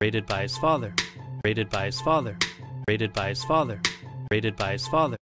rated by his father, rated by his father, rated by his father, rated by his father,